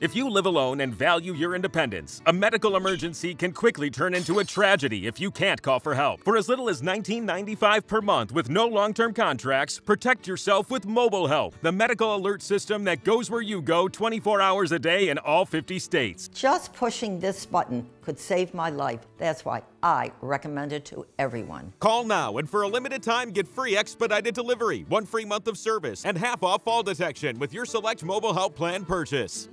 If you live alone and value your independence, a medical emergency can quickly turn into a tragedy if you can't call for help. For as little as $19.95 per month with no long term contracts, protect yourself with MobileHelp, the medical alert system that goes where you go 24 hours a day in all 50 states. Just pushing this button could save my life. That's why I recommend it to everyone. Call now and for a limited time get free expedited delivery, one free month of service, and half off fall detection with your select MobileHelp plan purchase.